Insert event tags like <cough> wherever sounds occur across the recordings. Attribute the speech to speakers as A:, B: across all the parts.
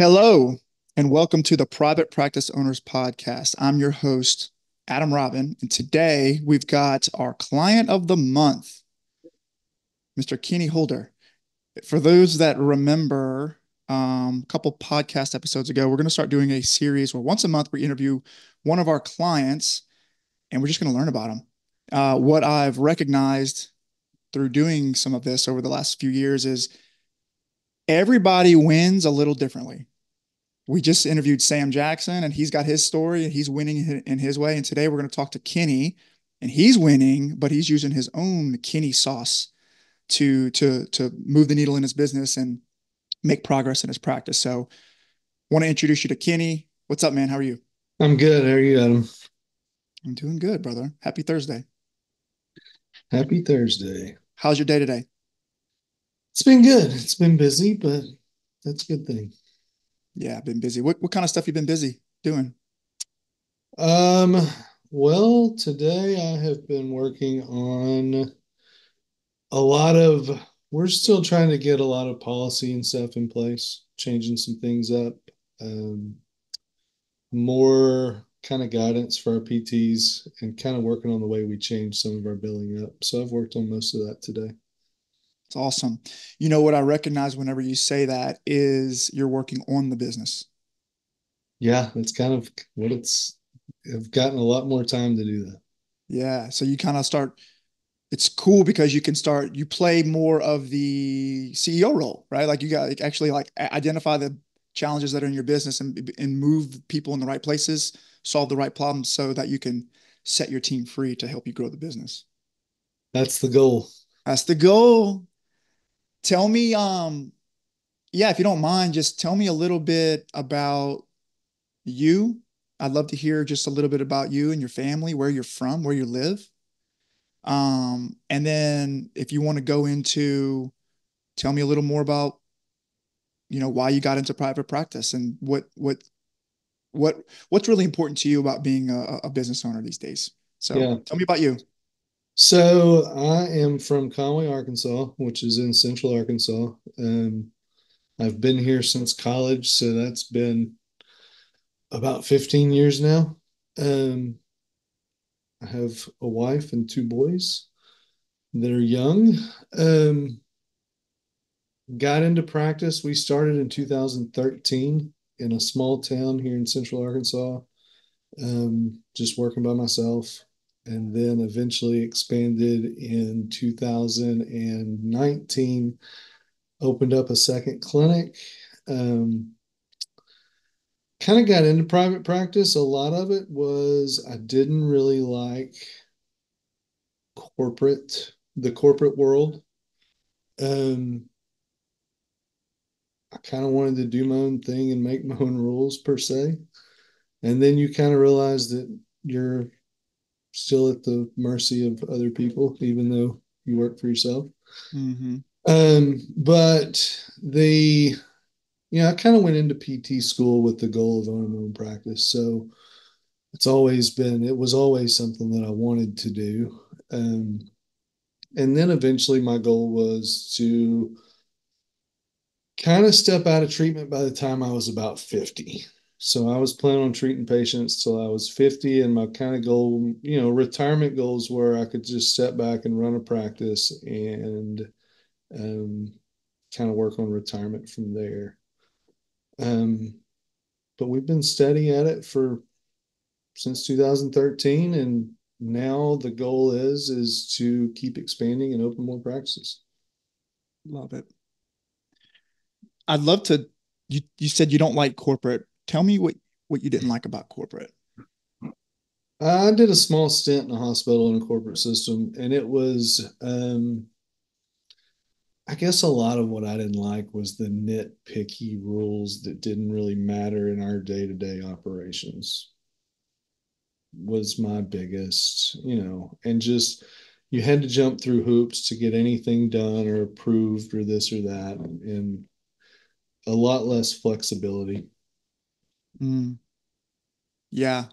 A: Hello, and welcome to the Private Practice Owners Podcast. I'm your host, Adam Robin, and today we've got our client of the month, Mr. Kenny Holder. For those that remember, um, a couple podcast episodes ago, we're going to start doing a series where once a month we interview one of our clients, and we're just going to learn about them. Uh, what I've recognized through doing some of this over the last few years is everybody wins a little differently. We just interviewed Sam Jackson and he's got his story and he's winning in his way. And today we're going to talk to Kenny and he's winning, but he's using his own Kenny sauce to to to move the needle in his business and make progress in his practice. So want to introduce you to Kenny. What's up, man? How are you?
B: I'm good. How are you, Adam?
A: I'm doing good, brother. Happy Thursday.
B: Happy Thursday.
A: How's your day today?
B: It's been good. It's been busy, but that's a good thing.
A: Yeah, I've been busy. What what kind of stuff you been busy doing?
B: Um, well, today I have been working on a lot of we're still trying to get a lot of policy and stuff in place, changing some things up. Um, more kind of guidance for our PTs and kind of working on the way we change some of our billing up. So I've worked on most of that today.
A: It's awesome. You know what I recognize whenever you say that is you're working on the business.
B: Yeah, that's kind of what it's I've gotten a lot more time to do that.
A: Yeah. So you kind of start it's cool because you can start you play more of the CEO role, right? Like you got like actually like identify the challenges that are in your business and and move people in the right places, solve the right problems so that you can set your team free to help you grow the business.
B: That's the goal.
A: That's the goal tell me, um, yeah, if you don't mind, just tell me a little bit about you. I'd love to hear just a little bit about you and your family, where you're from, where you live. Um, and then if you want to go into, tell me a little more about, you know, why you got into private practice and what what what what's really important to you about being a, a business owner these days. So yeah. tell me about you.
B: So I am from Conway, Arkansas, which is in central Arkansas. Um, I've been here since college, so that's been about 15 years now. Um, I have a wife and two boys that are young. Um, got into practice. We started in 2013 in a small town here in central Arkansas, um, just working by myself and then eventually expanded in 2019 opened up a second clinic. Um, kind of got into private practice. A lot of it was i didn't really like corporate the corporate world. Um, i kind of wanted to do my own thing and make my own rules per se. And then you kind of realize that you're still at the mercy of other people, even though you work for yourself. Mm-hmm. Um, but the, you know, I kind of went into PT school with the goal of owning my own practice. So it's always been, it was always something that I wanted to do. Um, and then eventually my goal was to kind of step out of treatment by the time I was about 50. So I was planning on treating patients till I was 50, and my kind of goal, you know, retirement goals where I could just step back and run a practice and um, kind of work on retirement from there. Um, but we've been steady at it for since 2013, and now the goal is is to keep expanding and open more practices.
A: Love it. I'd love to. You you said you don't like corporate tell me what what you didn't like about corporate.
B: I did a small stint in a hospital in a corporate system, and it was, um, I guess, a lot of what I didn't like was the nitpicky rules that didn't really matter in our day to day operations. Was my biggest, you know, and just you had to jump through hoops to get anything done or approved or this or that, and a lot less flexibility.
A: Mm. Yeah.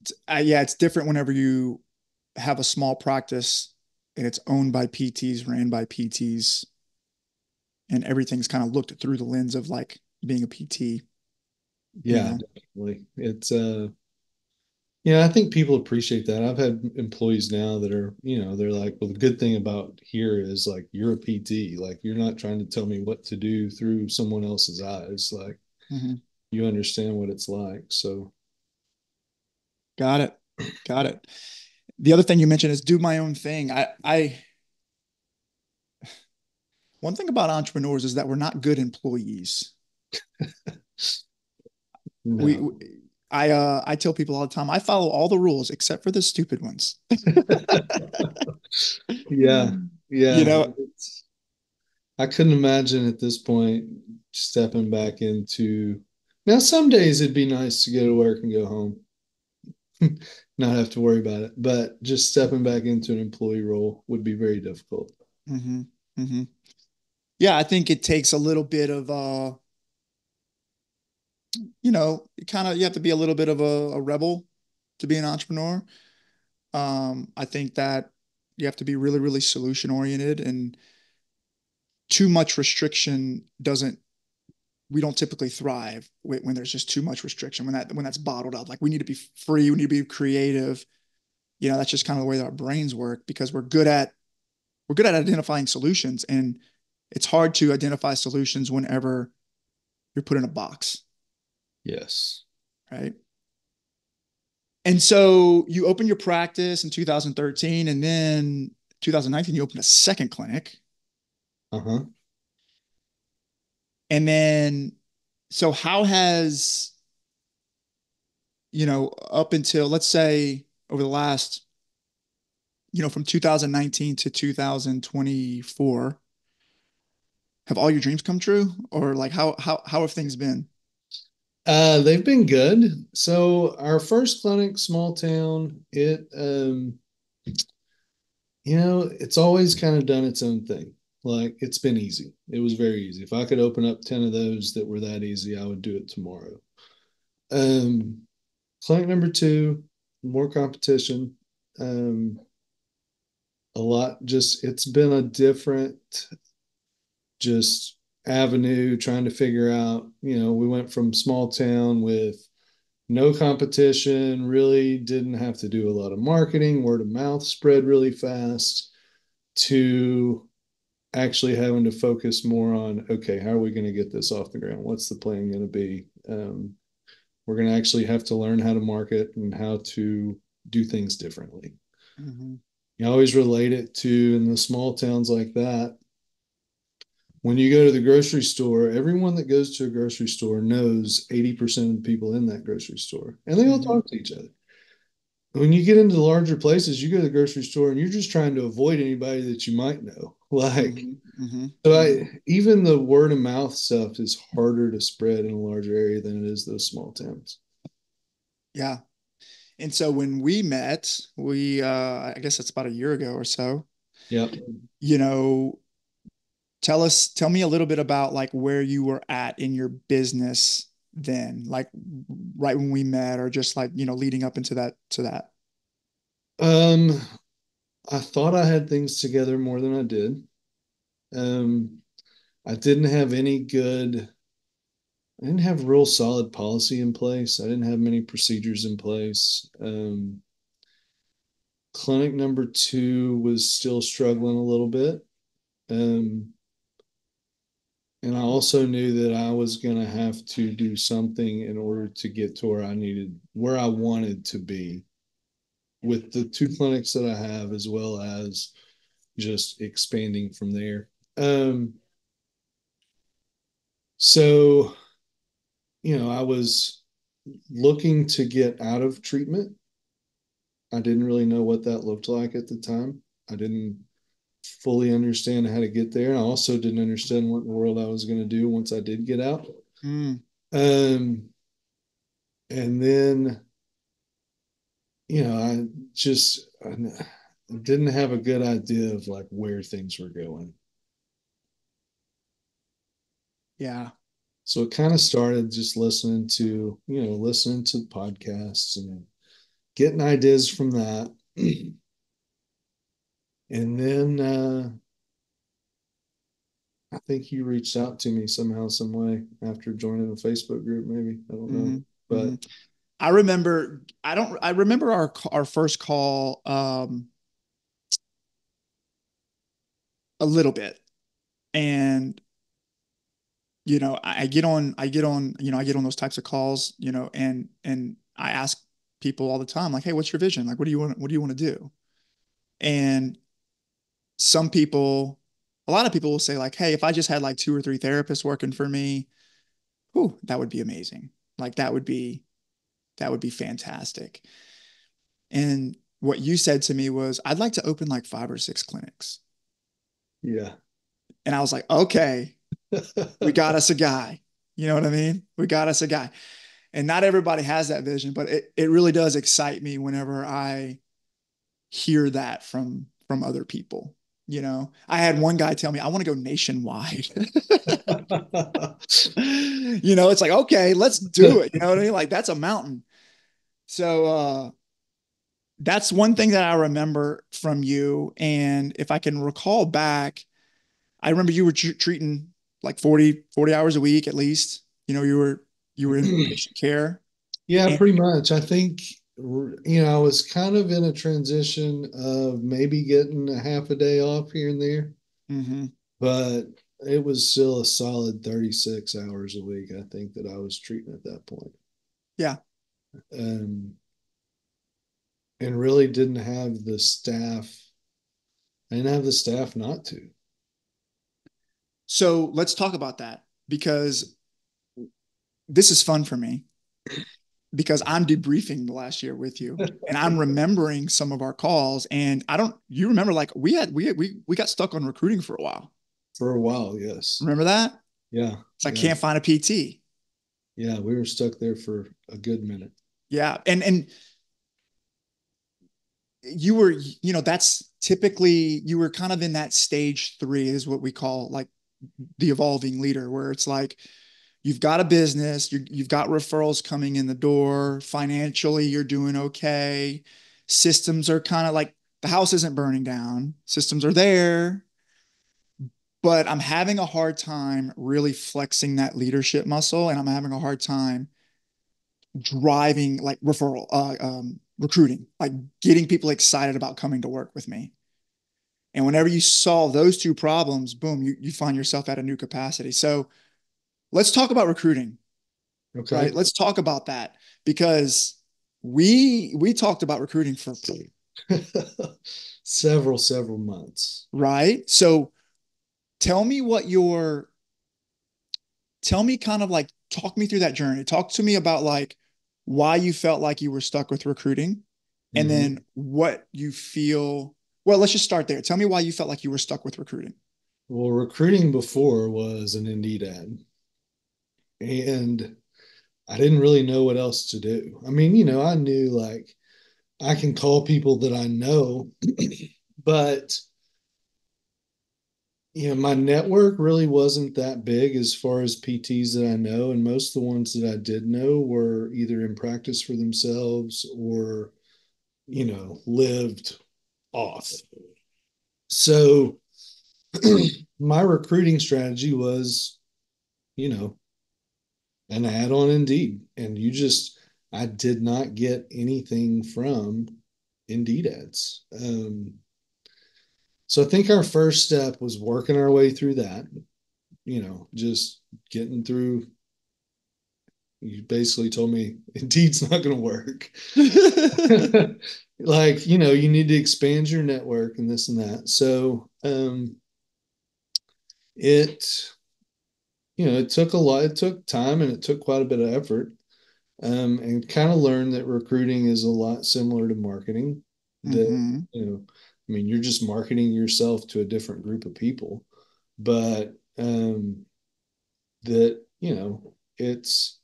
A: It's, uh, yeah, it's different whenever you have a small practice and it's owned by PTs, ran by PTs, and everything's kind of looked through the lens of like being a PT.
B: Yeah, definitely. It's uh yeah, I think people appreciate that. I've had employees now that are, you know, they're like, well, the good thing about here is like you're a PT. Like you're not trying to tell me what to do through someone else's eyes. Like mm-hmm. You understand what it's like. So
A: got it. Got it. The other thing you mentioned is do my own thing. I I one thing about entrepreneurs is that we're not good employees. <laughs> no. we, we I uh I tell people all the time I follow all the rules except for the stupid ones. <laughs>
B: yeah. Yeah.
A: You know,
B: I couldn't imagine at this point stepping back into now some days it'd be nice to go to work and go home. <laughs> Not have to worry about it. But just stepping back into an employee role would be very difficult.
A: Mm-hmm. Mm-hmm. Yeah, I think it takes a little bit of uh you know, kind of you have to be a little bit of a, a rebel to be an entrepreneur. Um, I think that you have to be really, really solution oriented and too much restriction doesn't we don't typically thrive when, when there's just too much restriction when that when that's bottled up like we need to be free we need to be creative you know that's just kind of the way that our brains work because we're good at we're good at identifying solutions and it's hard to identify solutions whenever you're put in a box
B: Yes.
A: Right. And so you opened your practice in 2013 and then 2019 you opened a second clinic.
B: Uh-huh.
A: And then so how has you know up until let's say over the last you know from 2019 to 2024 have all your dreams come true or like how how how have things been
B: uh, they've been good. So our first clinic, small town, it um, you know, it's always kind of done its own thing. Like it's been easy. It was very easy. If I could open up 10 of those that were that easy, I would do it tomorrow. Um, clinic number two, more competition. Um, a lot just it's been a different just avenue trying to figure out you know we went from small town with no competition really didn't have to do a lot of marketing word of mouth spread really fast to actually having to focus more on okay how are we going to get this off the ground what's the plan going to be um, we're going to actually have to learn how to market and how to do things differently mm-hmm. you always relate it to in the small towns like that when you go to the grocery store, everyone that goes to a grocery store knows 80% of the people in that grocery store and they all mm-hmm. talk to each other. When you get into the larger places, you go to the grocery store and you're just trying to avoid anybody that you might know. <laughs> Like, mm-hmm. mm-hmm. so I, even the word of mouth stuff is harder to spread in a larger area than it is those small towns.
A: Yeah. And so when we met, we, uh, I guess that's about a year ago or so.
B: Yeah.
A: You know, tell us tell me a little bit about like where you were at in your business then like right when we met or just like you know leading up into that to that
B: um i thought i had things together more than i did. Um i didn't have any good i didn't have real solid policy in place. I didn't have many procedures in place. Um clinic number two was still struggling a little bit. Um and I also knew that I was going to have to do something in order to get to where I needed, where I wanted to be with the two clinics that I have, as well as just expanding from there. Um, so, you know, I was looking to get out of treatment. I didn't really know what that looked like at the time. I didn't fully understand how to get there. And I also didn't understand what in the world I was going to do once I did get out. Mm. Um, and then, you know, I just I didn't have a good idea of like where things were going.
A: Yeah.
B: So it kind of started just listening to, you know, listening to podcasts and getting ideas from that. <clears throat> and then uh, I think you reached out to me somehow, some way after joining the Facebook group, maybe. I don't know. Mm-hmm. But mm-hmm.
A: I remember I don't I remember our our first call um a little bit. And you know, I get on I get on, you know, I get on those types of calls, you know, and and I ask people all the time like, "Hey, what's your vision? Like what do you want what do you want to do?" And some people a lot of people will say like, "Hey, if I just had like two or three therapists working for me, whew, that would be amazing. Like that would be that would be fantastic." And what you said to me was, "I'd like to open like five or six clinics."
B: Yeah.
A: And I was like, "Okay, we got us a guy." You know what I mean? We got us a guy. And not everybody has that vision, but it it really does excite me whenever I hear that from from other people you know, I had one guy tell me, I want to go nationwide. <laughs> you know, it's like, okay, let's do it. You know what I mean? Like that's a mountain. So, uh, that's one thing that I remember from you. And if I can recall back, I remember you were tr- treating like 40, 40 hours a week at least. You know, you were, you were in <clears throat> patient care.
B: Yeah, and- pretty much. I think you know, I was kind of in a transition of maybe getting a half a day off here and there, mm-hmm. but it was still a solid 36 hours a week, I think, that I was treating at that point.
A: Yeah.
B: Um, and really didn't have the staff. I didn't have the staff not to.
A: So let's talk about that because this is fun for me because I'm debriefing the last year with you <laughs> and I'm remembering some of our calls and I don't you remember like we had we we we got stuck on recruiting for a while.
B: For a while, yes.
A: Remember that?
B: Yeah.
A: Like yeah. can't find a PT.
B: Yeah, we were stuck there for a good minute.
A: Yeah. And and you were you know that's typically you were kind of in that stage 3 is what we call like the evolving leader where it's like you've got a business, you have got referrals coming in the door, financially, you're doing okay. Systems are kind of like the house isn't burning down, systems are there. But I'm having a hard time really flexing that leadership muscle, and I'm having a hard time driving like referral, uh, um, recruiting, like getting people excited about coming to work with me. And whenever you solve those two problems, boom, you, you find yourself at a new capacity. So let's talk about recruiting. Okay. Right. Let's talk about that because we we talked about recruiting for <laughs>
B: several several months.
A: Right. So tell me what your tell me kind of like talk me through that journey. Talk to me about like why you felt like you were stuck with recruiting and mm-hmm. then what you feel well let's just start there tell me why you felt like you were stuck with recruiting
B: well recruiting before was an indeed ad and I didn't really know what else to do. I mean, you know, I knew like I can call people that I know, <clears throat> but you know, my network really wasn't that big as far as PTs that I know. And most of the ones that I did know were either in practice for themselves or, you know, lived off. So <clears throat> my recruiting strategy was, you know, an ad on Indeed. And you just, I did not get anything from Indeed ads. Um, so I think our first step was working our way through that, you know, just getting through. You basically told me Indeed's not going to work. <laughs> like, you know, you need to expand your network and this and that. So, um, it you know, it took a lot, it took time and it took quite a bit of effort. Um, and kind of learned that recruiting is a lot similar to marketing. That, mm-hmm. you know, I mean, you're just marketing yourself to a different group of people, but um, that, you know, it's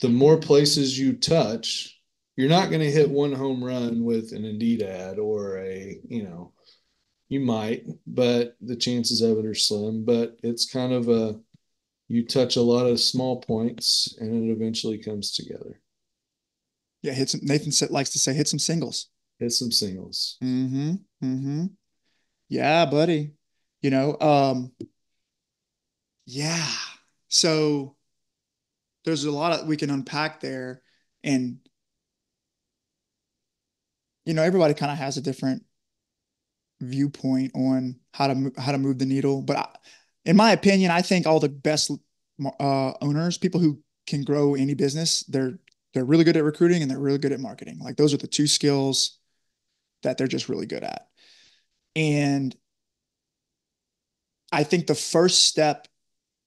B: the more places you touch, you're not going to hit one home run with an Indeed ad or a, you know, you might, but the chances of it are slim. But it's kind of a you touch a lot of small points and it eventually comes together.
A: Yeah, hit some Nathan likes to say hit some singles.
B: Hit some singles.
A: Mm-hmm. Mm-hmm. Yeah, buddy. you know um yeah so there's a lot of we can unpack there and you know everybody kind of has a different viewpoint on how to how to move the needle but I, in my opinion i think all the best uh, owners people who can grow any business they're they're really good at recruiting and they're really good at marketing like those are the two skills that they're just really good at. And i think the first step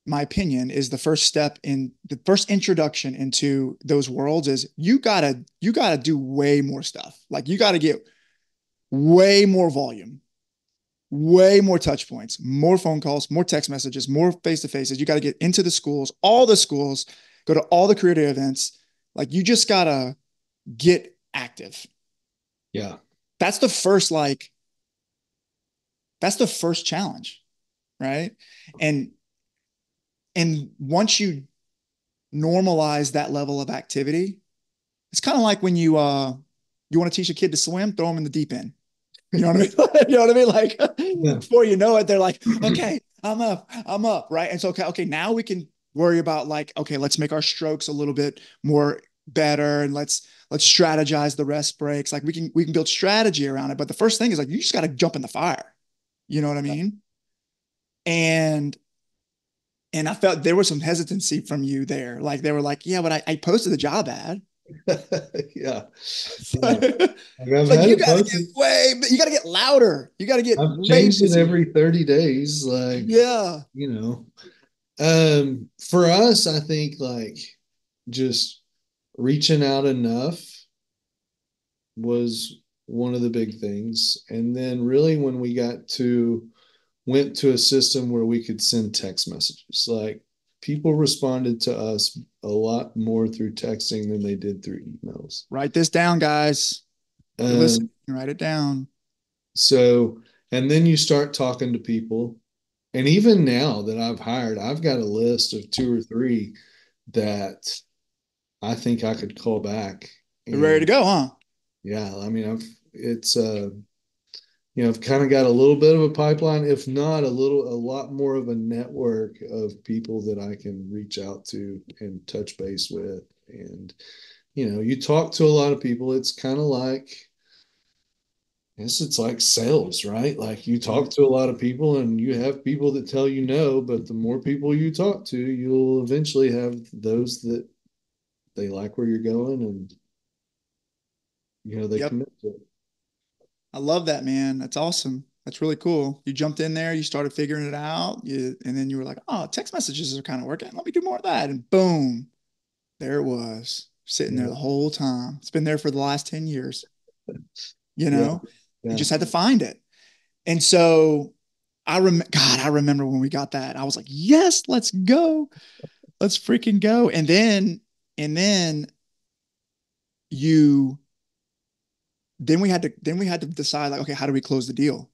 A: my opinion is the first step in the first introduction into those worlds is you gotta you gotta do way more stuff. Like you gotta get way more volume way more touch points more phone calls more text messages more face to faces you got to get into the schools. All the schools go to all the creative events. Like you just gotta get active.
B: Yeah
A: that's the first like that's the first challenge right and and once you normalize that level of activity, it's kind of like when you uh you want to teach a kid to swim, throw them in the deep end. <laughs> You know what I mean? <laughs> you know what I mean? Like yeah. before you know it, they're like, <clears throat> okay, I'm up, I'm up, right? And so okay, okay, now we can worry about like, okay, let's make our strokes a little bit more better and let's let's strategize the rest breaks. Like we can we can build strategy around it. But the first thing is like you just got to jump in the fire. You know what I mean? And and I felt there was some hesitancy from you there. Like they were like, yeah, but I, I posted the job ad. <laughs>
B: yeah. <laughs>
A: like you gotta get way, you gotta get louder. You gotta get.
B: Changed every thirty days. Like
A: yeah,
B: you know. Um, for us, I think like just reaching out enough was one of the big things, and then really when we got to went to a system where we could send text messages. Like people responded to us a lot more through texting than they did through emails.
A: Write this down, guys. Um, Listen, write it down.
B: So, and then you start talking to people. And even now that I've hired, I've got a list of two or three that I think I could call back.
A: You're ready to go, huh?
B: Yeah. I mean, I've, it's, uh, you know, I've kind of got a little bit of a pipeline, if not a little, a lot more of a network of people that I can reach out to and touch base with. And, you know, you talk to a lot of people, it's kind of like, guess it's like sales, right? Like you talk to a lot of people and you have people that tell you no, but the more people you talk to, you'll eventually have those that they like where you're going and, you know, they yep. commit to it.
A: I love that, man. That's awesome. That's really cool. You jumped in there, you started figuring it out, you, and then you were like, oh, text messages are kind of working. Let me do more of that. And boom, there it was, sitting yeah. there the whole time. It's been there for the last 10 years. You know, yeah. Yeah. you just had to find it. And so I remember, God, I remember when we got that. I was like, yes, let's go. Let's freaking go. And then, and then you then we had to then we had to decide like okay how do we close the deal?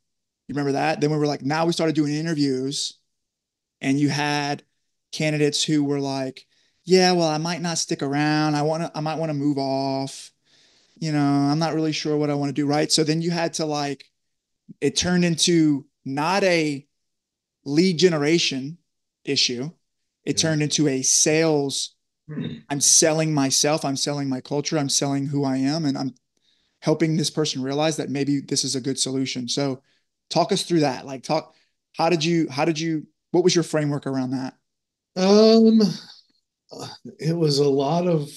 A: You remember that? Then we were like now we started doing interviews and you had candidates who were like yeah well i might not stick around. I want to i might want to move off. You know i'm not really sure what i want to do right? So then you had to like it turned into not a lead generation issue. It yeah. turned into a sales hmm. i'm selling myself i'm selling my culture i'm selling who i am and i'm helping this person realize that maybe this is a good solution. So talk us through that. Like talk, how did you, how did you, what was your framework around that?
B: Um, it was a lot of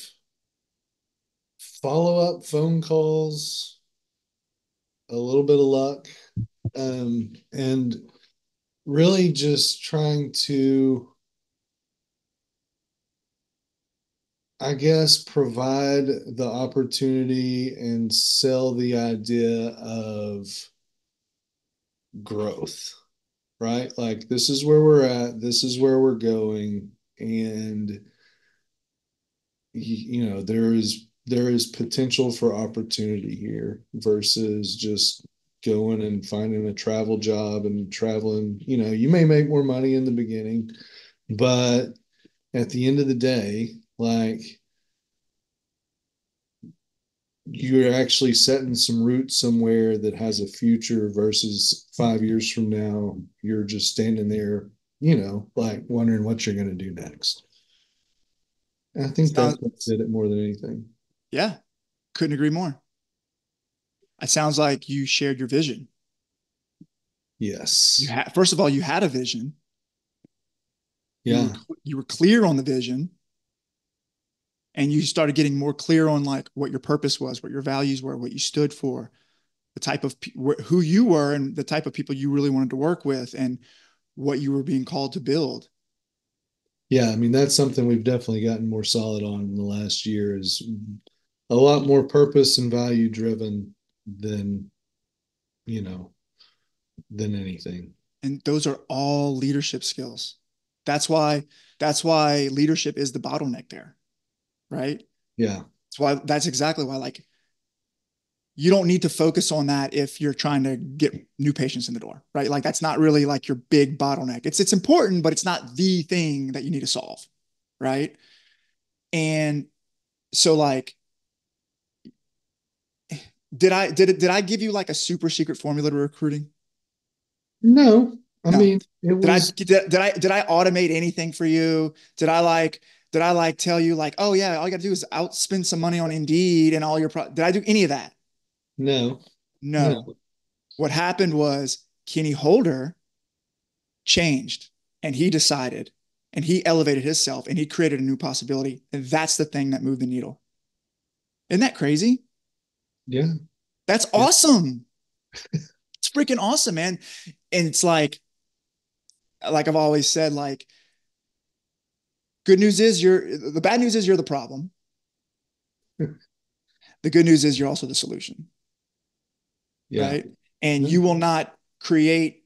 B: follow up phone calls, a little bit of luck, um, and really just trying to I guess provide the opportunity and sell the idea of growth, right? Like this is where we're at, this is where we're going, and you know there is there is potential for opportunity here versus just going and finding a travel job and traveling. You know, you may make more money in the beginning, but at the end of the day, like you're actually setting some roots somewhere that has a future versus five years from now, you're just standing there, you know, like wondering what you're going to do next. I think that did it more than anything.
A: Yeah, couldn't agree more. It sounds like you shared your vision.
B: Yes.
A: You had, first of all, you had a vision.
B: Yeah.
A: You were, you were clear on the vision and you started getting more clear on like what your purpose was, what your values were, what you stood for, the type of who you were and the type of people you really wanted to work with and what you were being called to build.
B: Yeah, I mean that's something we've definitely gotten more solid on in the last year is a lot more purpose and value driven than you know than anything.
A: And those are all leadership skills. That's why that's why leadership is the bottleneck there. Right?
B: Yeah.
A: That's why that's exactly why like you don't need to focus on that if you're trying to get new patients in the door, right? Like that's not really like your big bottleneck. It's it's important, but it's not the thing that you need to solve, right? And so like did I did did I give you like a super secret formula to recruiting?
B: No. I no. mean,
A: did I did, did I did I automate anything for you? Did I like did I like tell you like, oh yeah, all you got to do is outspend some money on Indeed and all your pro- did I do any of that?
B: No.
A: no. No. What happened was Kenny Holder changed and he decided and he elevated himself and he created a new possibility. And that's the thing that moved the needle. Isn't that crazy?
B: Yeah.
A: That's yeah. awesome. it's freaking awesome, man. And it's like, like I've always said, like, good news is you're the bad news is you're the problem. <laughs> the good news is you're also the solution yeah. right? And you will not create,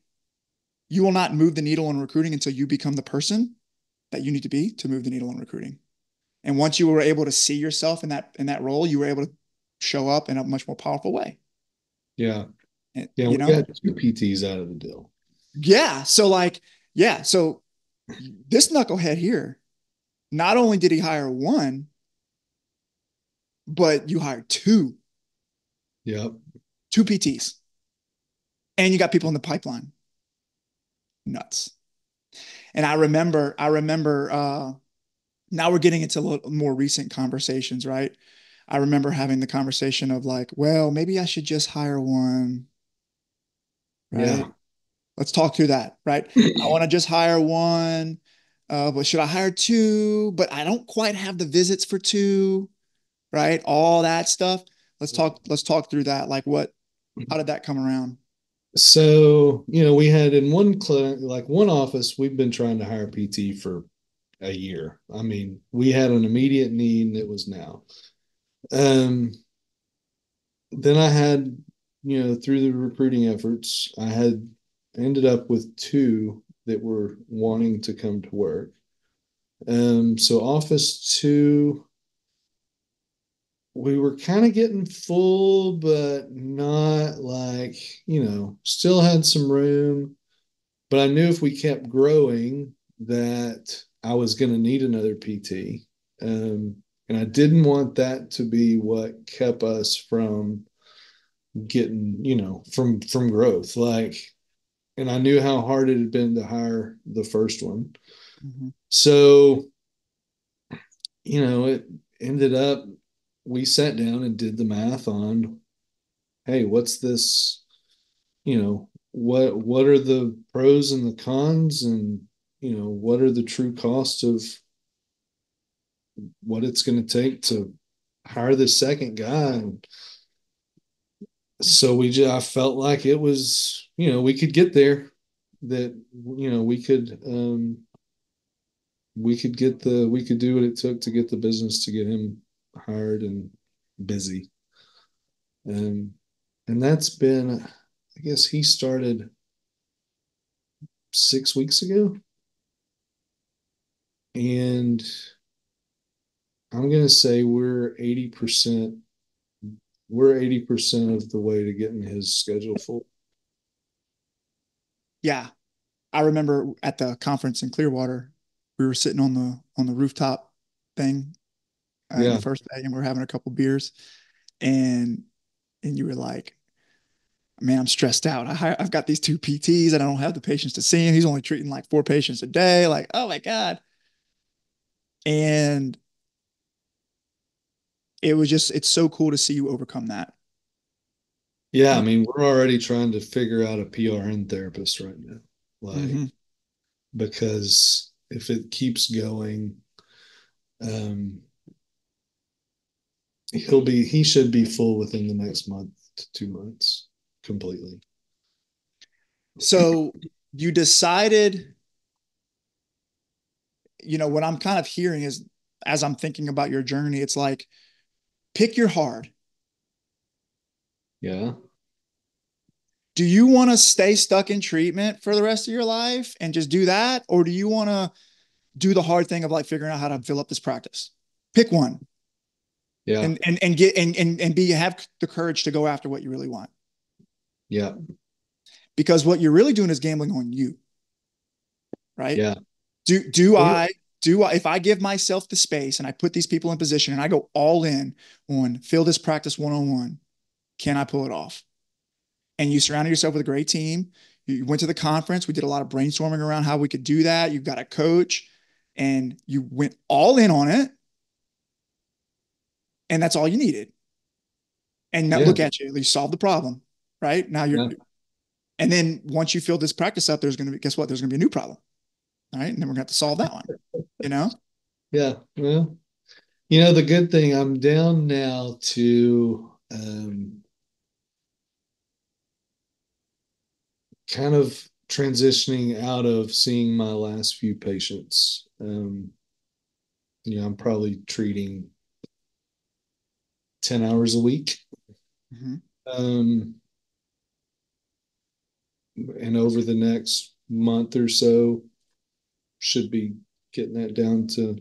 A: you will not move the needle in recruiting until you become the person that you need to be to move the needle in recruiting. And once you were able to see yourself in that in that role, you were able to show up in a much more powerful way.
B: Yeah. And, yeah, we know? got two PTs out of the deal.
A: Yeah. So like, yeah. So this knucklehead here, not only did he hire one, but you hired two.
B: Yep
A: two PTs, and you got people in the pipeline. Nuts. And I remember, I remember, uh, now we're getting into a little more recent conversations, right? I remember having the conversation of like, well, maybe I should just hire one. Right. Yeah. Let's talk through that, right? <laughs> I want to just hire one. Uh, but should I hire two? But I don't quite have the visits for two, right? All that stuff. Let's talk, let's talk through that. Like what how did that come around?
B: So, you know, we had in one clinic, like one office, we've been trying to hire PT for a year. I mean, we had an immediate need and it was now. Um, then I had, you know, through the recruiting efforts, I had ended up with two that were wanting to come to work. Um, so office two we were kind of getting full, but not like, you know, still had some room. But I knew if we kept growing that I was going to need another PT. Um, and I didn't want that to be what kept us from getting, you know, from from growth. Like, and I knew how hard it had been to hire the first one. Mm-hmm. So, you know, it ended up we sat down and did the math on hey what's this you know what what are the pros and the cons and you know what are the true costs of what it's going to take to hire the second guy and so we just i felt like it was you know we could get there that you know we could um we could get the we could do what it took to get the business to get him hard and busy. And and that's been I guess he started six weeks ago. And I'm gonna say we're 80% we're 80% of the way to getting his schedule full.
A: Yeah. I remember at the conference in Clearwater, we were sitting on the on the rooftop thing uh, yeah. the first day and we are having a couple beers and and you were like, man, I'm stressed out. I, I've got these two PTs and I don't have the patients to see him. He's only treating like four patients a day. Like, oh my God. And it was just, it's so cool to see you overcome that.
B: Yeah. I mean, we're already trying to figure out a PRN therapist right now. Like, mm-hmm. because if it keeps going, um, he'll be, he should be full within the next month to two months completely.
A: So you decided, you know, what I'm kind of hearing is as I'm thinking about your journey, it's like pick your hard.
B: Yeah.
A: Do you want to stay stuck in treatment for the rest of your life and just do that? Or do you want to do the hard thing of like figuring out how to fill up this practice? Pick one.
B: Yeah.
A: And and and get and and, and be have the courage to go after what you really want.
B: Yeah.
A: Because what you're really doing is gambling on you. Right?
B: Yeah.
A: Do do well, I do I if I give myself the space and I put these people in position and I go all in on fill this practice one-on-one, can I pull it off? And you surrounded yourself with a great team. You went to the conference. We did a lot of brainstorming around how we could do that. You've got a coach and you went all in on it. And that's all you needed. And now yeah. look at you. You solved the problem right? Now you're, yeah. and then once you fill this practice up, there's going to be, guess what? There's going to be a new problem. All right. And then we're going to have to solve that one, you know?
B: Yeah. Well, you know, the good thing I'm down now to, um, kind of transitioning out of seeing my last few patients. Um, you know, I'm probably treating 10 hours a week. Mm-hmm. Um, and over the next month or so should be getting that down to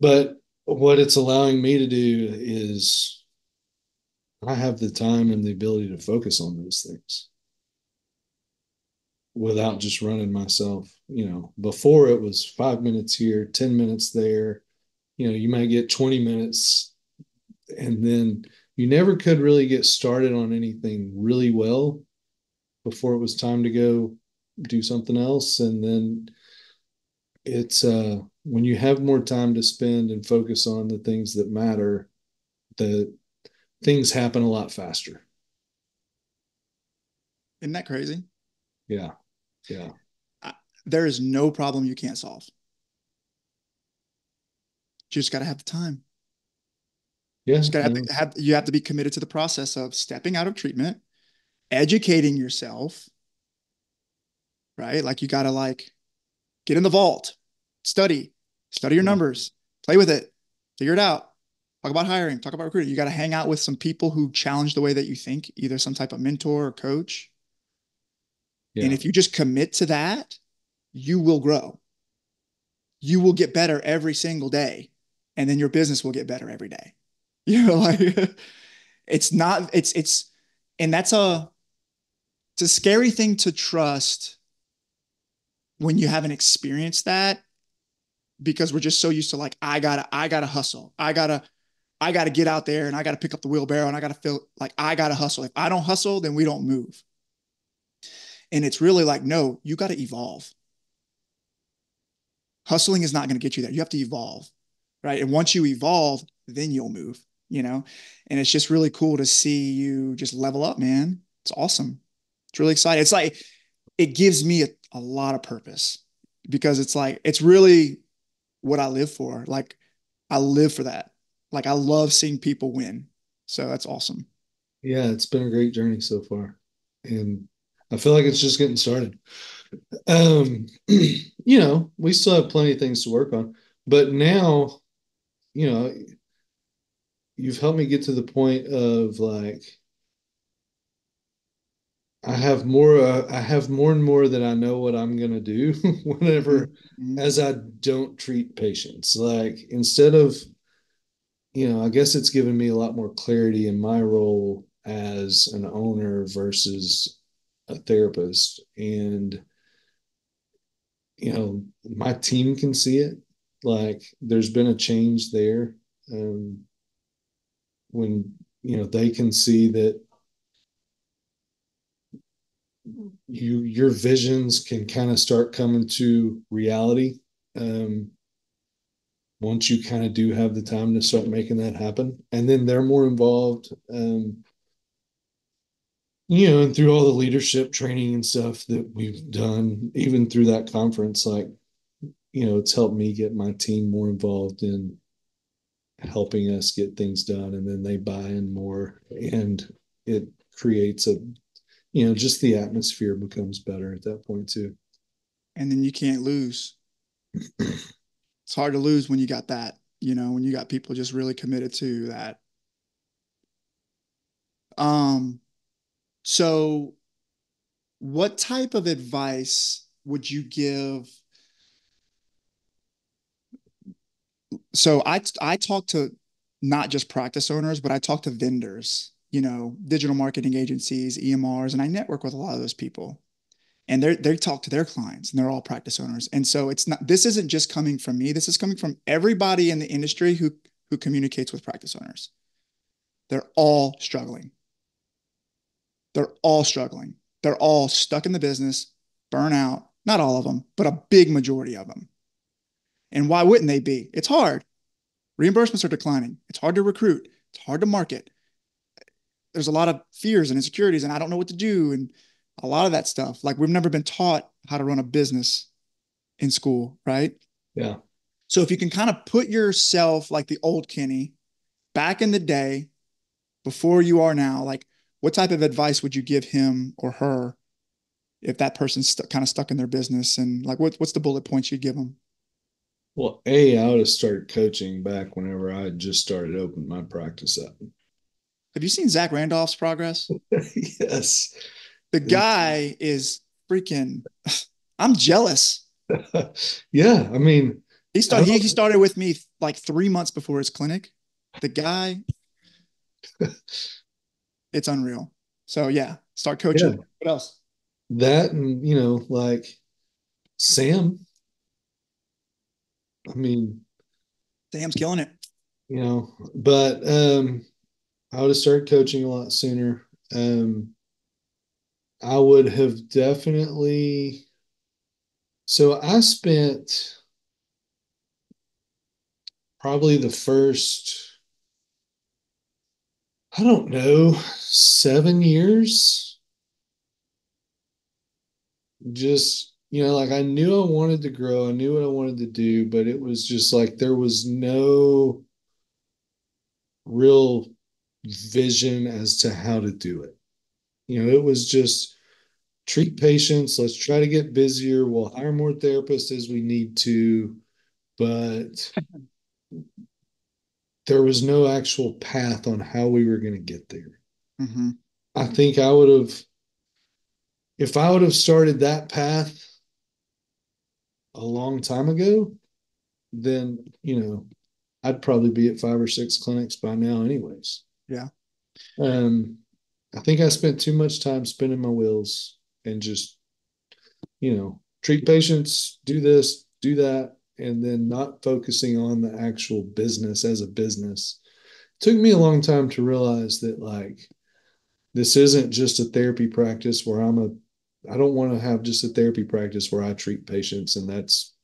B: but what it's allowing me to do is I have the time and the ability to focus on those things without just running myself. You know, before it was five minutes here, 10 minutes there. You know, you might get 20 minutes and then you never could really get started on anything really well before it was time to go do something else and then it's uh when you have more time to spend and focus on the things that matter the things happen a lot faster
A: isn't that crazy
B: yeah yeah
A: I, there is no problem you can't solve you just got to have the time
B: yeah,
A: you just got to have, have you have to be committed to the process of stepping out of treatment educating yourself, right? Like you got to like get in the vault, study, study your numbers, play with it, figure it out. Talk about hiring, talk about recruiting. You got to hang out with some people who challenge the way that you think, either some type of mentor or coach. Yeah. And if you just commit to that, you will grow. You will get better every single day. And then your business will get better every day. <laughs> You know, like <laughs> it's not, it's, it's, and that's a, it's a scary thing to trust when you haven't experienced that because we're just so used to like i gotta i gotta hustle i gotta i gotta get out there and i gotta pick up the wheelbarrow and i gotta feel like i gotta hustle if i don't hustle then we don't move and it's really like no you gotta evolve hustling is not going to get you there you have to evolve right and once you evolve then you'll move you know and it's just really cool to see you just level up man it's awesome it's really exciting. It's like it gives me a, a lot of purpose because it's like it's really what I live for. Like I live for that. Like I love seeing people win. So that's awesome.
B: Yeah, it's been a great journey so far. And I feel like it's just getting started. Um, <clears throat> you know, we still have plenty of things to work on, but now, you know, you've helped me get to the point of like I have more. Uh, I have more and more that I know what I'm gonna do <laughs> whenever, mm-hmm. as I don't treat patients. Like instead of, you know, I guess it's given me a lot more clarity in my role as an owner versus a therapist, and you know, my team can see it. Like there's been a change there. Um, when you know they can see that you your visions can kind of start coming to reality um, once you kind of do have the time to start making that happen and then they're more involved um, you know and through all the leadership training and stuff that we've done even through that conference like you know it's helped me get my team more involved in helping us get things done and then they buy in more and it creates a you know just the atmosphere becomes better at that point too.
A: And then you can't lose. <clears throat> It's hard to lose when you got that you know when you got people just really committed to that. Um so what type of advice would you give so I I talk to not just practice owners, but I talk to vendors, you know, digital marketing agencies, EMRs, and I network with a lot of those people. And they they talk to their clients, and they're all practice owners. And so it's not this isn't just coming from me. This is coming from everybody in the industry who who communicates with practice owners. They're all struggling. They're all struggling. They're all stuck in the business, burnout. Not all of them, but a big majority of them. And why wouldn't they be? It's hard. Reimbursements are declining. It's hard to recruit. It's hard to market. There's a lot of fears and insecurities, and I don't know what to do, and a lot of that stuff. Like we've never been taught how to run a business in school, right?
B: Yeah.
A: So if you can kind of put yourself like the old Kenny back in the day before you are now, like what type of advice would you give him or her if that person's st- kind of stuck in their business and like what, what's the bullet points you'd give them?
B: Well, A, I would have started coaching back whenever I just started opening my practice up.
A: Have you seen Zach Randolph's progress? <laughs>
B: yes.
A: The guy is freaking, I'm jealous. <laughs>
B: yeah. I mean,
A: he started, he, he started with me like three months before his clinic. The guy, <laughs> it's unreal. So yeah, start coaching. Yeah. What else?
B: That and, you know, like Sam, I mean,
A: Sam's killing it.
B: You know, but um, I would have started coaching a lot sooner. Um, I would have definitely. So I spent probably the first, I don't know, seven years just you know, like I knew I wanted to grow, I knew what I wanted to do, but it was just like there was no real vision as to how to do it. You know, it was just treat patients, let's try to get busier, we'll hire more therapists as we need to, but <laughs> there was no actual path on how we were going to get there. Mm-hmm. I think I would have, if I would have started that path a long time ago, then you know I'd probably be at five or six clinics by now, anyways.
A: Yeah.
B: Um, I think I spent too much time spinning my wheels and just, you know, treat patients, do this, do that, and then not focusing on the actual business as a business. It took me a long time to realize that like this isn't just a therapy practice where I'm a I don't want to have just a therapy practice where I treat patients and that's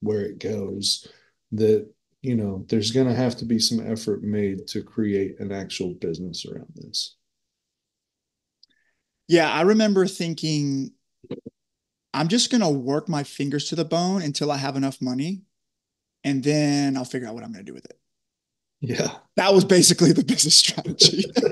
B: where it goes. That, you know, there's going to have to be some effort made to create an actual business around this.
A: Yeah, I remember thinking, I'm just going to work my fingers to the bone until I have enough money and then I'll figure out what I'm going to do with it.
B: Yeah.
A: That was basically the business strategy. <laughs>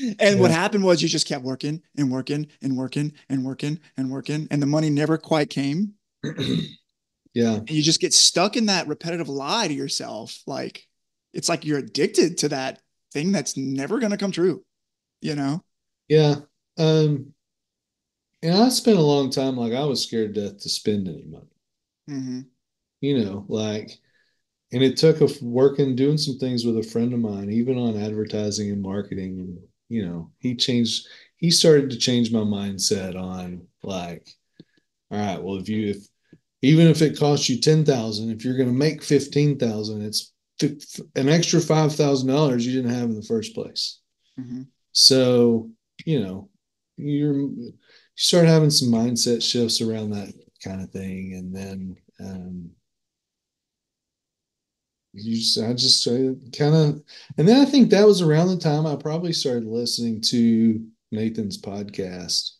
A: and yeah. what happened was you just kept working and working and working and working and working, and the money never quite came. <clears throat>
B: yeah.
A: And you just get stuck in that repetitive lie to yourself. Like it's like you're addicted to that thing that's never going to come true, you know?
B: Yeah. Um, and I spent a long time like I was scared to death to spend any money. Mm-hmm. You know, like and it took a working doing some things with a friend of mine even on advertising and marketing and you know he changed he started to change my mindset on like all right well if you if even if it costs you 10,000 if you're going to make 15,000 it's an extra five thousand dollars you didn't have in the first place. Mm-hmm. So you know you're you start having some mindset shifts around that kind of thing, and then um, you just, I just kind of, and then I think that was around the time I probably started listening to Nathan's podcast,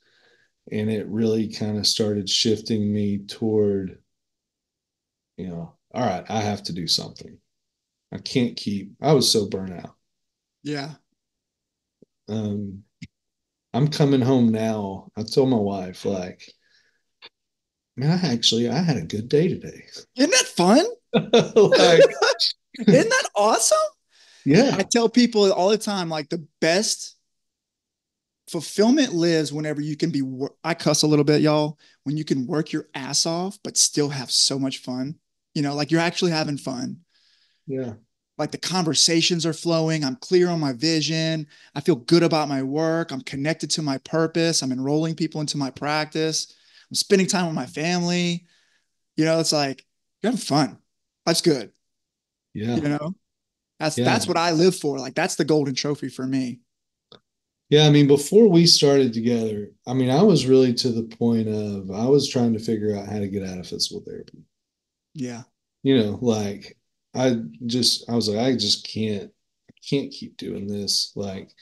B: and it really kind of started shifting me toward, you know, all right, I have to do something. I can't keep. I was so burnt out.
A: Yeah.
B: Um, I'm coming home now. I told my wife, like, man, I actually I had a good day today. <laughs>
A: Isn't that fun? like, <laughs> Isn't that awesome?
B: Yeah.
A: I tell people all the time, like the best fulfillment lives whenever you can be. I cuss a little bit, y'all. When you can work your ass off, but still have so much fun. You know, like you're actually having fun.
B: Yeah.
A: Like the conversations are flowing. I'm clear on my vision. I feel good about my work. I'm connected to my purpose. I'm enrolling people into my practice. I'm spending time with my family. You know, it's like you're having fun. Life's good.
B: Yeah.
A: You know, that's yeah. that's what I live for. Like that's the golden trophy for me.
B: Yeah, I mean, before we started together, I mean, I was really to the point of I was trying to figure out how to get out of physical therapy.
A: Yeah.
B: You know, like I just I was like, I just can't can't keep doing this. Like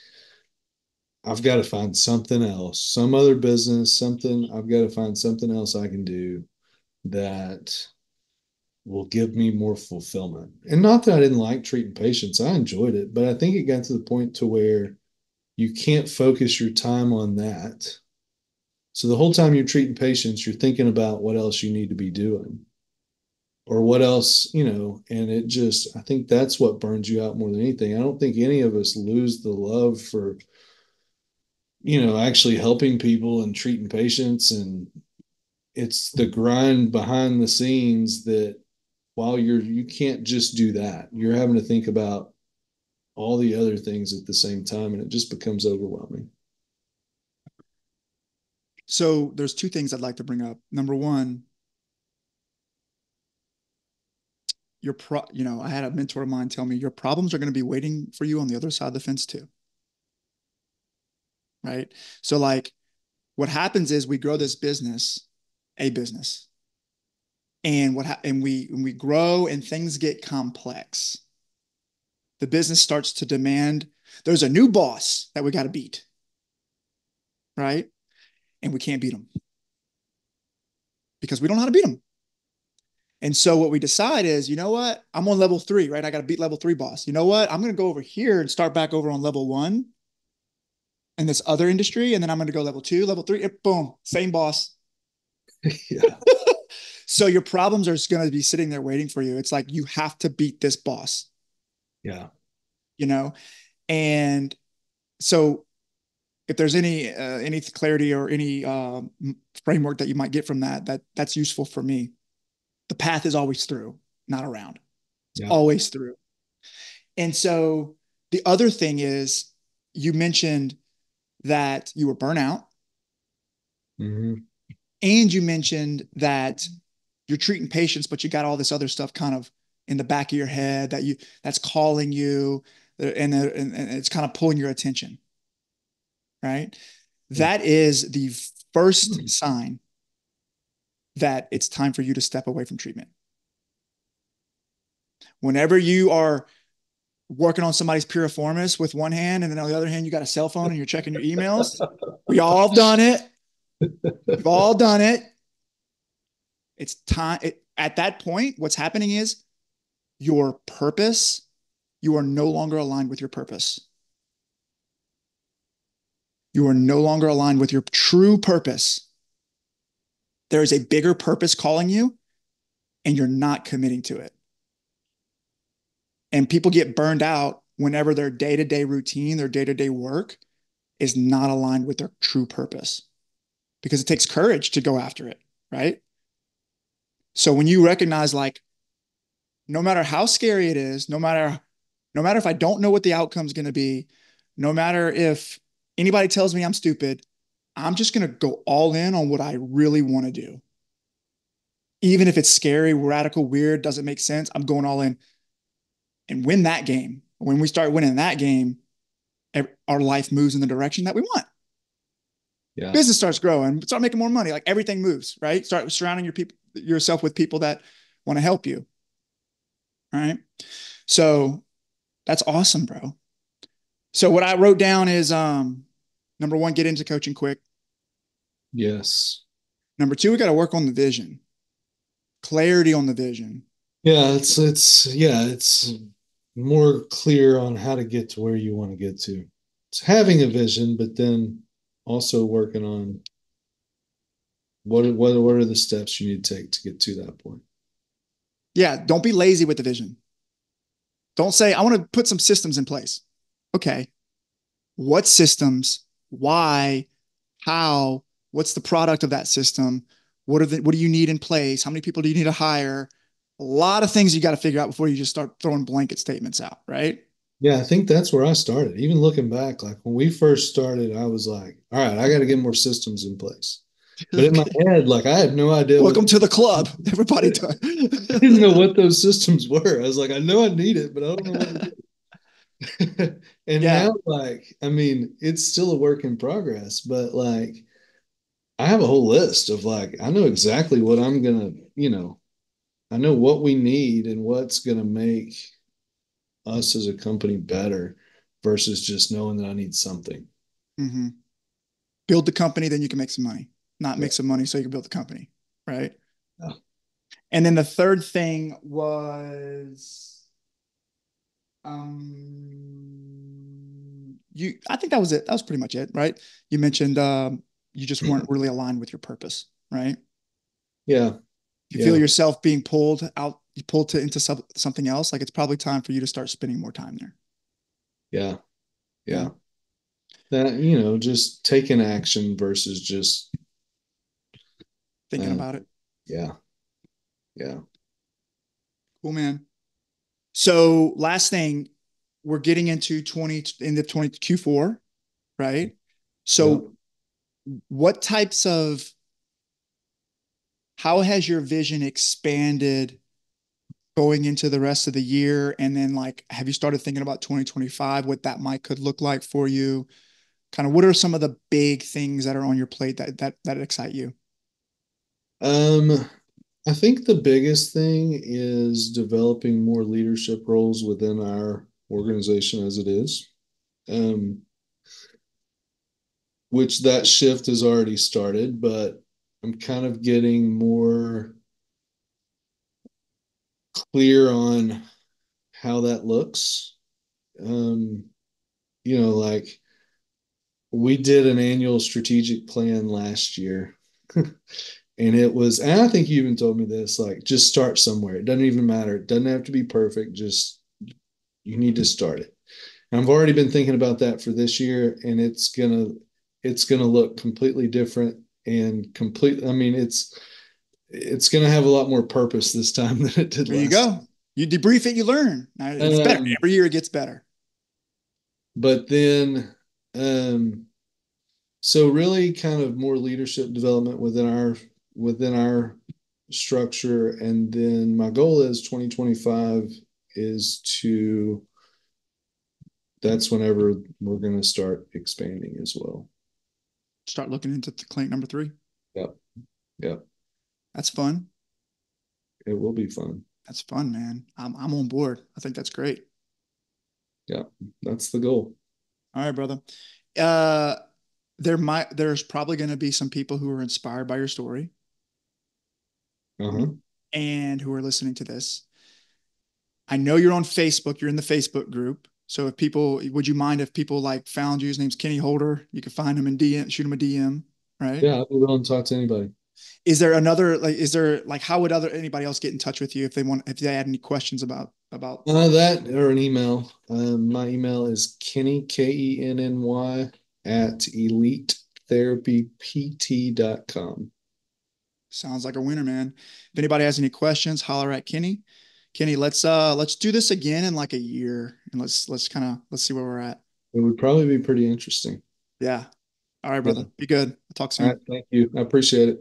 B: I've got to find something else, some other business, something I've got to find something else I can do that will give me more fulfillment. And not that I didn't like treating patients, I enjoyed it, but I think it got to the point to where you can't focus your time on that. So the whole time you're treating patients, you're thinking about what else you need to be doing or what else, you know, and it just, I think that's what burns you out more than anything. I don't think any of us lose the love for, you know, actually helping people and treating patients. And it's the grind behind the scenes that while you're you can't just do that you're having to think about all the other things at the same time and it just becomes overwhelming
A: so there's two things i'd like to bring up number one your pro you know i had a mentor of mine tell me your problems are going to be waiting for you on the other side of the fence too. Right? So like what happens is we grow this business a business and what ha- and we when we grow and things get complex. The business starts to demand there's a new boss that we got to beat. Right? And we can't beat them because we don't know how to beat them and so what we decide is you know what i'm on level three right i got to beat level three boss you know what i'm going to go over here and start back over on level one in this other industry and then i'm going to go level two level three boom same boss <laughs> yeah <laughs> So your problems are just going to be sitting there waiting for you. It's like you have to beat this boss.
B: Yeah.
A: You know, and so if there's any uh, any clarity or any uh, framework that you might get from that, that that's useful for me. The path is always through, not around. It's yeah. always through. And so the other thing is, you mentioned that you were burnout, mm-hmm. and you mentioned that you're treating patients, but you got all this other stuff kind of in the back of your head that you that's calling you uh, and, uh, and, and it's kind of pulling your attention. Right. That is the first hmm. sign that it's time for you to step away from treatment. Whenever you are working on somebody's piriformis with one hand, and then on the other hand, you got a cell phone and you're checking your emails. we all done it. We've all done it. It's time. It, at that point, what's happening is your purpose, you are no longer aligned with your purpose. You are no longer aligned with your true purpose. There is a bigger purpose calling you, and you're not committing to it. And people get burned out whenever their day to day routine, their day to day work is not aligned with their true purpose because it takes courage to go after it, right? So when you recognize like no matter how scary it is, no matter no matter if I don't know what the outcome is going to be, no matter if anybody tells me I'm stupid, I'm just going to go all in on what I really want to do. Even if it's scary, radical, weird, doesn't make sense, I'm going all in. and win that game. When we start winning that game, our life moves in the direction that we want. Yeah. Business starts growing, start making more money. Like everything moves, right? Start surrounding your people yourself with people that want to help you. Right. So that's awesome, bro. So what I wrote down is um number one, get into coaching quick.
B: Yes.
A: Number two, we got to work on the vision. Clarity on the vision.
B: Yeah, it's it's yeah, it's more clear on how to get to where you want to get to. It's having a vision, but then also working on what what what are the steps you need to take to get to that point.
A: Yeah, don't be lazy with the vision. Don't say I want to put some systems in place. Okay. What systems? Why? How? What's the product of that system? What are the what do you need in place? How many people do you need to hire? A lot of things you got to figure out before you just start throwing blanket statements out, right?
B: Yeah, I think that's where I started. Even looking back, like when we first started, I was like, all right, I got to get more systems in place. But in my <laughs> head, like I had no idea.
A: Welcome what, to the club. Everybody <laughs>
B: I didn't know what those systems were. I was like, I know I need it, but I don't know what <laughs> and yeah. now, like, I mean, it's still a work in progress, but like I have a whole list of like, I know exactly what I'm gonna, you know, I know what we need and what's gonna make us as a company better versus just knowing that I need something.
A: Mm-hmm. Build the company, then you can make some money. Not yeah. make some money so you can build the company, right? Yeah. And then the third thing was, um, you. I think that was it. That was pretty much it, right? You mentioned um, you just weren't really aligned with your purpose, right?
B: Yeah.
A: You yeah. feel yourself being pulled out you pulled to into sub, something else, like it's probably time for you to start spending more time there.
B: Yeah. Yeah. That, you know, just taking action versus just
A: thinking about it.
B: Yeah. Yeah.
A: Cool, man. So last thing, we're getting into 20 in the 20 Q4, right? So yeah. what types of how has your vision expanded going into the rest of the year and then like have you started thinking about 2025 what that might could look like for you kind of what are some of the big things that are on your plate that that that excite you
B: um i think the biggest thing is developing more leadership roles within our organization as it is um which that shift has already started but i'm kind of getting more clear on how that looks. Um, you know, like we did an annual strategic plan last year. <laughs> and it was, and I think you even told me this like, just start somewhere. It doesn't even matter. It doesn't have to be perfect. Just you need to start it. And I've already been thinking about that for this year, and it's gonna it's gonna look completely different and complete. I mean, it's it's going to have a lot more purpose this time <laughs> than it did.
A: There you go.
B: Time.
A: You debrief it, you learn. It's um, better every year. It gets better.
B: But then, um, so really, kind of more leadership development within our within our structure, and then my goal is 2025 is to. That's whenever we're going to start expanding as well.
A: Start looking into the clinic number three.
B: Yep. Yep.
A: That's fun.
B: It will be fun.
A: That's fun, man. I'm I'm on board. I think that's great.
B: Yeah, that's the goal.
A: All right, brother. Uh there might there's probably going to be some people who are inspired by your story.
B: Uh-huh.
A: And who are listening to this. I know you're on Facebook, you're in the Facebook group. So if people would you mind if people like found you, his name's Kenny Holder, you can find him in DM, shoot him a DM, right?
B: Yeah, I'll be willing to talk to anybody
A: is there another like is there like how would other anybody else get in touch with you if they want if they had any questions about about
B: uh, that or an email um, my email is kenny k-e-n-n-y at elitetherapypt.com
A: sounds like a winner man. If anybody has any questions holler at kenny. Kenny let's uh let's do this again in like a year and let's let's kind of let's see where we're at.
B: It would probably be pretty interesting.
A: Yeah. All right brother. Yeah. be good. I'll talk soon.
B: Thank you. I appreciate it